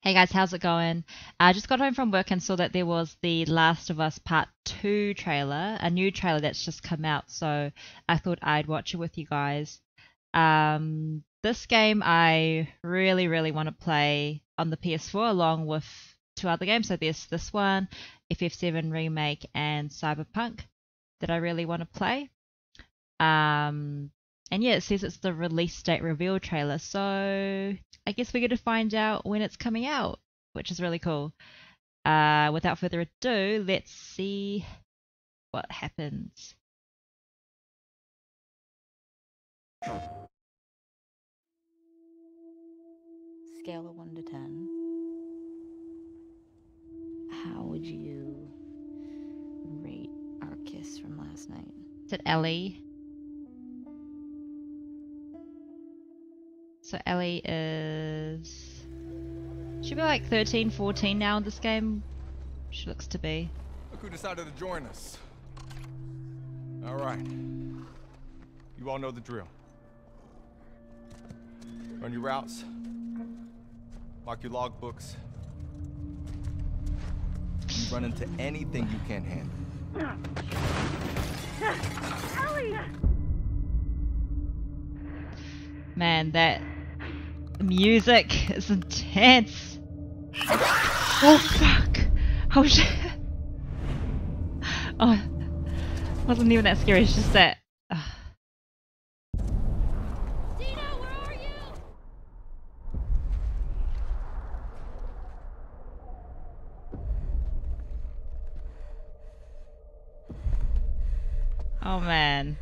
Hey guys, how's it going? I just got home from work and saw that there was the Last of Us Part 2 trailer, a new trailer that's just come out, so I thought I'd watch it with you guys. Um, this game I really, really want to play on the PS4 along with two other games. So there's this one, FF7 Remake, and Cyberpunk that I really want to play. Um, and yeah, it says it's the release date reveal trailer, so I guess we're going to find out when it's coming out, which is really cool. Uh, without further ado, let's see what happens. Scale of 1 to 10. How would you rate our kiss from last night? Is it Ellie? So Ellie is... She'll be like 13, 14 now in this game. She looks to be. Look who decided to join us. All right. You all know the drill. Run your routes. Mark your logbooks. You run into anything you can't handle. Ellie! Man, that music is intense. Oh fuck! Oh shit! Oh, wasn't even that scary. It's just that. Uh, Dina, where are you? oh man,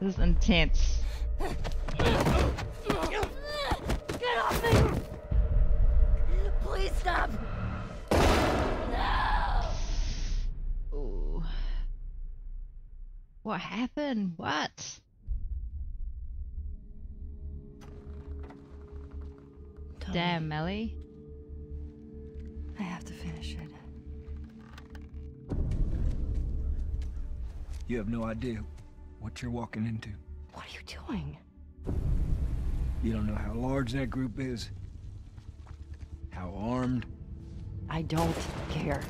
this is intense. What happened? What? Tell Damn, me. Melly. I have to finish it. You have no idea what you're walking into. What are you doing? You don't know how large that group is, how armed. I don't care.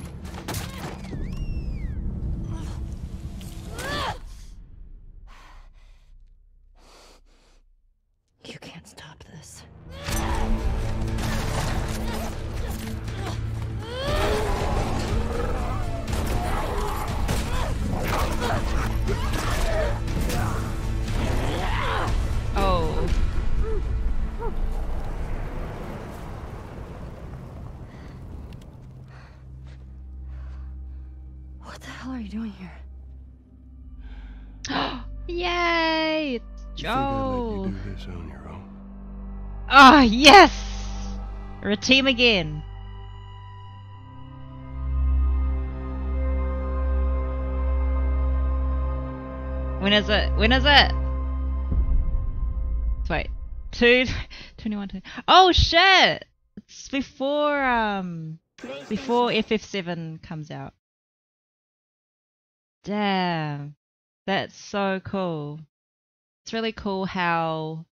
Hell are you doing here? Yay! It's You think I'd let you do this on your own? Ah, yes! We're a team again. When is it? When is it? Wait. Two, 21, 20. Oh shit! It's before, um, before FF7 comes out. Damn. That's so cool. It's really cool how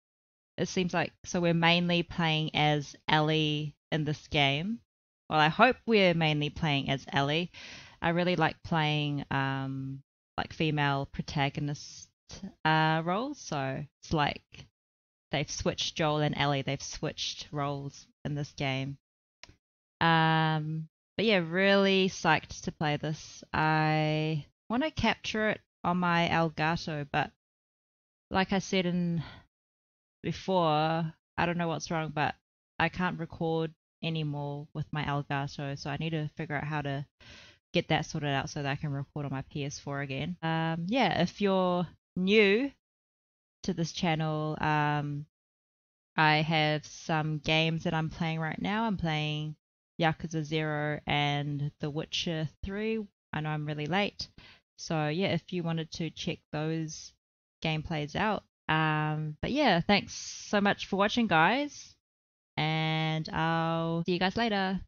it seems like so we're mainly playing as Ellie in this game. Well, I hope we're mainly playing as Ellie. I really like playing um like female protagonist uh roles, so it's like they've switched Joel and Ellie, they've switched roles in this game. Um but yeah, really psyched to play this. I want to capture it on my Elgato, but like I said in before, I don't know what's wrong, but I can't record anymore with my Elgato, so I need to figure out how to get that sorted out so that I can record on my PS4 again. Um, yeah, if you're new to this channel, um, I have some games that I'm playing right now. I'm playing Yakuza 0 and The Witcher 3. I know I'm really late. So yeah, if you wanted to check those gameplays out. Um, but yeah, thanks so much for watching, guys. And I'll see you guys later.